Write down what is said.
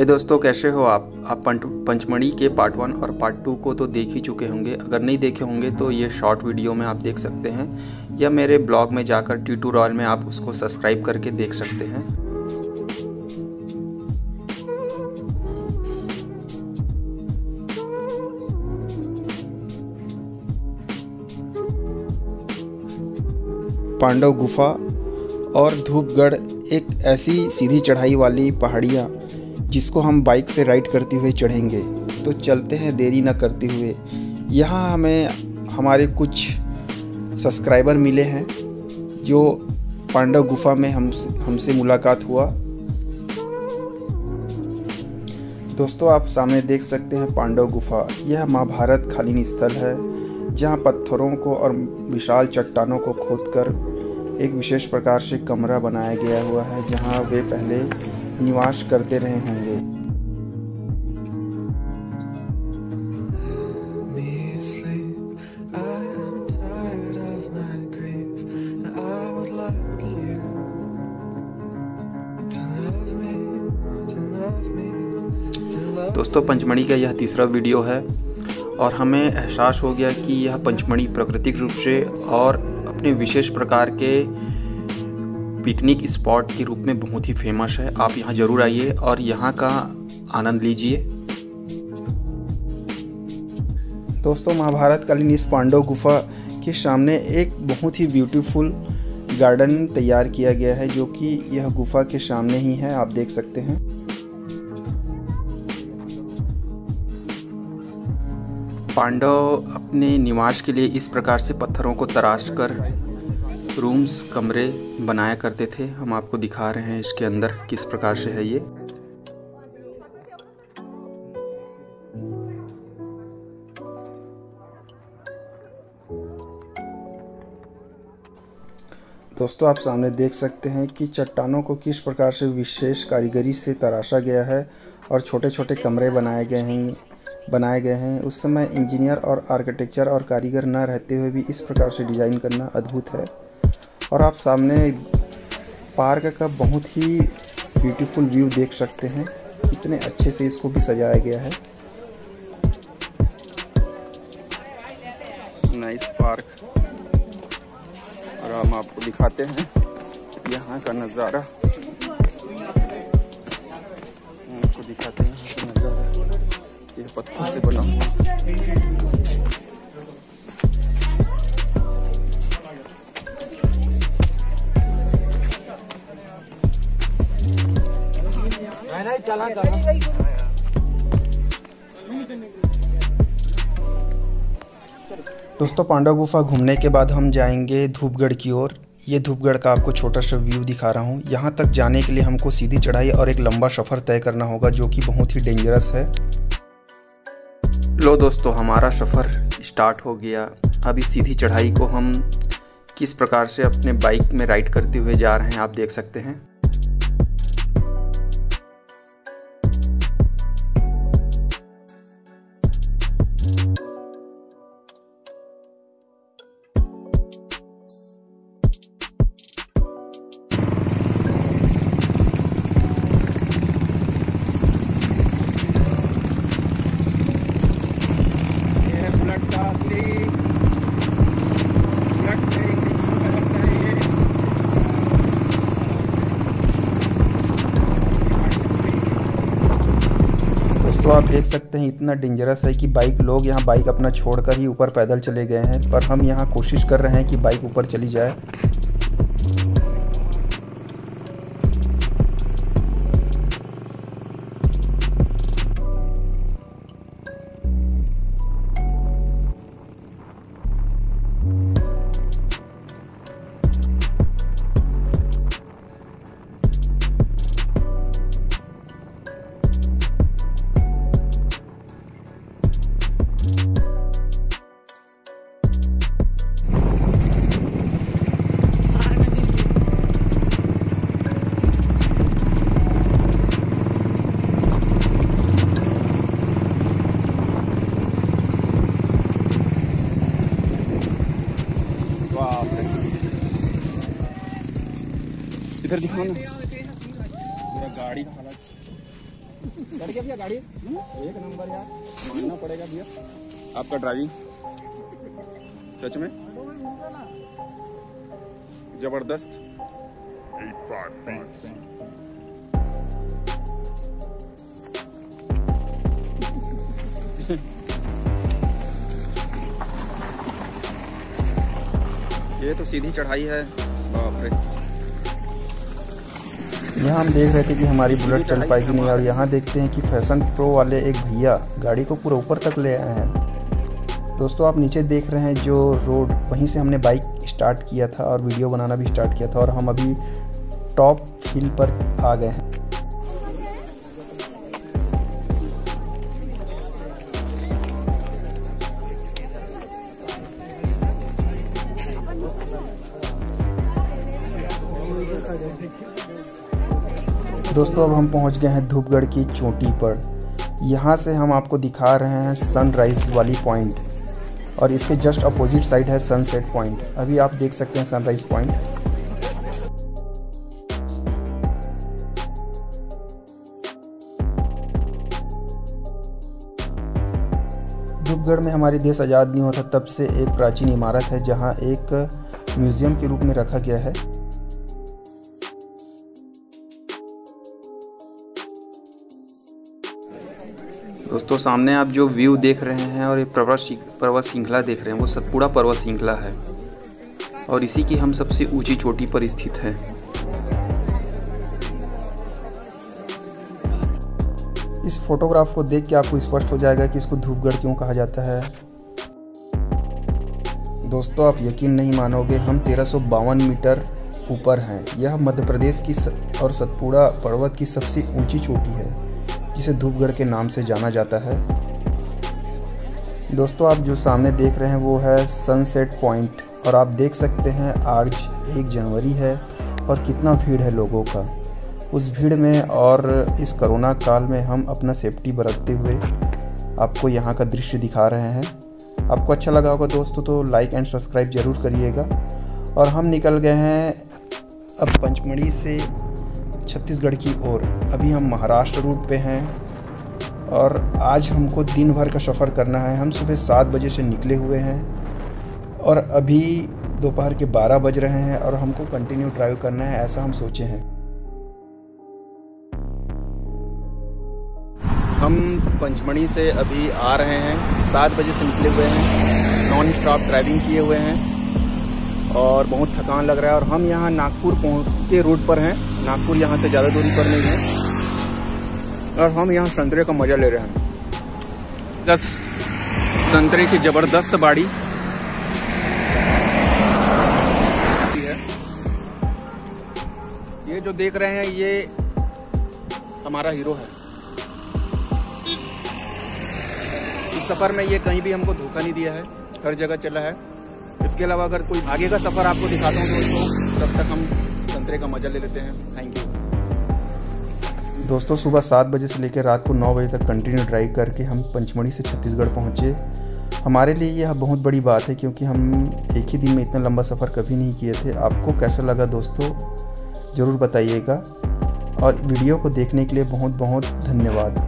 ये दोस्तों, कैसे हो आप? आप पंचमढ़ी के पार्ट वन और पार्ट टू को तो देख ही चुके होंगे। अगर नहीं देखे होंगे तो ये शॉर्ट वीडियो में आप देख सकते हैं, या मेरे ब्लॉग में जाकर ट्यूटोरियल में आप उसको सब्सक्राइब करके देख सकते हैं। पांडव गुफा और धूपगढ़, एक ऐसी सीधी चढ़ाई वाली पहाड़ियाँ जिसको हम बाइक से राइड करते हुए चढ़ेंगे। तो चलते हैं, देरी ना करते हुए। यहाँ हमें, हमारे कुछ सब्सक्राइबर मिले हैं, जो पांडव गुफा में हम, हमसे मुलाकात हुआ। दोस्तों, आप सामने देख सकते हैं पांडव गुफा। यह महाभारत खालीन स्थल है, जहाँ पत्थरों को और विशाल चट्टानों को खोदकर एक विशेष प्रकार से कमरा बनाया गया हुआ है, जहाँ वे पहले निवास करते रहे होंगे। दोस्तों, पंचमढ़ी का यह तीसरा वीडियो है और हमें एहसास हो गया कि यह पंचमढ़ी प्राकृतिक रूप से और अपने विशेष प्रकार के पिकनिक स्पॉट के रूप में बहुत ही फ़ेमस है। आप यहाँ ज़रूर आइए और यहाँ का आनंद लीजिए। दोस्तों महाभारत कालीन इस पांडव गुफा के सामने एक बहुत ही ब्यूटीफुल गार्डन तैयार किया गया है जो कि यह गुफा के सामने ही है। आप देख सकते हैं। पांडव अपने निवास के लिए इस प्रकार से पत्थरों को तराश कर रूम्स, कमरे बनाया करते थे। हम आपको दिखा रहे हैं इसके अंदर किस प्रकार से है ये। दोस्तों, आप सामने देख सकते हैं कि चट्टानों को किस प्रकार से विशेष कारीगरी से तराशा गया है और छोटे छोटे कमरे बनाए गए हैं, बनाए गए हैं। उस समय इंजीनियर और आर्किटेक्चर और कारीगर न रहते हुए भी इस प्रकार से डिज़ाइन करना अद्भुत है। और आप सामने पार्क का बहुत ही ब्यूटीफुल व्यू देख सकते हैं। कितने अच्छे से इसको भी सजाया गया है। नाइस पार्क और हम आपको दिखाते हैं यहाँ का नज़ारा। आपको दिखाते हैं नज़ारा। यह पत्थर से बना हुआ। दोस्तों, पांडव गुफा घूमने के बाद हम जाएँगे धूपगढ़ की ओर। ये धूपगढ़ का आपको छोटा सा व्यू दिखा रहा हूँ। यहाँ तक जाने के लिए हमको सीधी चढ़ाई और एक लंबा सफ़र तय करना होगा, जो कि बहुत ही डेंजरस है। लो दोस्तों, हमारा सफ़र स्टार्ट हो गया। अभी सीधी चढ़ाई को हम किस प्रकार से अपने बाइक में राइड करते हुए जा रहे हैं, आप देख सकते हैं। तो आप देख सकते हैं, इतना डेंजरस है कि बाइक लोग यहाँ बाइक अपना छोड़कर ही ऊपर पैदल चले गए हैं, पर हम यहाँ कोशिश कर रहे हैं कि बाइक ऊपर चली जाए। इधर दिखाओ ना। मेरा गाड़ी का हालत। चढ़ गया भैया गाड़ी? एक नंबर यार। मानना पड़ेगा भैया। आपका ड्राइविंग सच में? ज़बरदस्त। ये तो सीधी चढ़ाई है। बाप रे। यहाँ हम देख रहे थे कि हमारी बुलेट चल पाएगी नहीं, और यहाँ देखते हैं कि फ़ैशन प्रो वाले एक भैया गाड़ी को पूरा ऊपर तक ले आए हैं। दोस्तों, आप नीचे देख रहे हैं जो रोड, वहीं से हमने बाइक स्टार्ट किया था और वीडियो बनाना भी स्टार्ट किया था, और हम अभी टॉप हिल पर आ गए हैं। दोस्तों, अब हम पहुँच गए हैं धूपगढ़ की चोटी पर। यहाँ से हम आपको दिखा रहे हैं सनराइज वाली पॉइंट और इसके जस्ट अपोजिट साइड है सनसेट पॉइंट अभी आप देख सकते हैं सनराइज पॉइंट धूपगढ़ में हमारे देश आज़ाद नहीं था तब से एक प्राचीन इमारत है, जहाँ एक म्यूज़ियम के रूप में रखा गया है। दोस्तों, सामने आप जो व्यू देख रहे हैं और ये पर्वत पर्वत श्रृंखला देख रहे हैं, वो सतपुड़ा पर्वत श्रृंखला है। और इसी की हम सबसे ऊँची चोटी पर स्थित है। इस फोटोग्राफ को देख के आपको स्पष्ट हो जाएगा कि इसको धूपगढ़ क्यों कहा जाता है। दोस्तों, आप यकीन नहीं मानोगे, हम तेरह मीटर ऊपर हैं। यह मध्य प्रदेश की और सतपुड़ा पर्वत की सबसे ऊँची चोटी है। जिसे धूपगढ़ के नाम से जाना जाता है। दोस्तों, आप जो सामने देख रहे हैं वो है सनसेट पॉइंट और आप देख सकते हैं आज एक जनवरी है और कितना भीड़ है लोगों का। उस भीड़ में और इस कोरोना काल में हम अपना सेफ्टी बरतते हुए आपको यहाँ का दृश्य दिखा रहे हैं। आपको अच्छा लगा होगा दोस्तों तो लाइक एंड सब्सक्राइब ज़रूर करिएगा। और हम निकल गए हैं अब पंचमढ़ी से छत्तीसगढ़ की ओर। अभी हम महाराष्ट्र रूट पे हैं और आज हमको दिन भर का सफ़र करना है। हम सुबह सात बजे से निकले हुए हैं और अभी दोपहर के बारह बज रहे हैं और हमको कंटिन्यू ड्राइव करना है, ऐसा हम सोचे हैं। हम पंचमढ़ी से अभी आ रहे हैं। सात बजे से निकले हुए हैं। नॉन स्टॉप ड्राइविंग किए हुए हैं। और बहुत थकान लग रहा है और हम यहाँ नागपुर के रूट पर हैं। नागपुर यहाँ से ज़्यादा दूरी पर नहीं है। और हम यहाँ संतरे का मज़ा ले रहे हैं। प्लस संतरे की ज़बरदस्त बाड़ी। ये जो देख रहे हैं, ये हमारा हीरो है। इस सफ़र में ये कहीं भी हमको धोखा नहीं दिया है। हर जगह चला है। इसके अलावा अगर कोई आगे का सफ़र आपको दिखाता हूँ दोस्तों, तब तक हम संतरे का मज़ा ले लेते हैं। थैंक यू दोस्तों, सुबह सात बजे से लेकर रात को नौ बजे तक कंटिन्यू ड्राइव करके हम पंचमढ़ी से छत्तीसगढ़ पहुँचे। हमारे लिए यह बहुत बड़ी बात है क्योंकि हम एक ही दिन में इतना लंबा सफ़र कभी नहीं किए थे। आपको कैसा लगा दोस्तों, ज़रूर बताइएगा। और वीडियो को देखने के लिए बहुत बहुत धन्यवाद।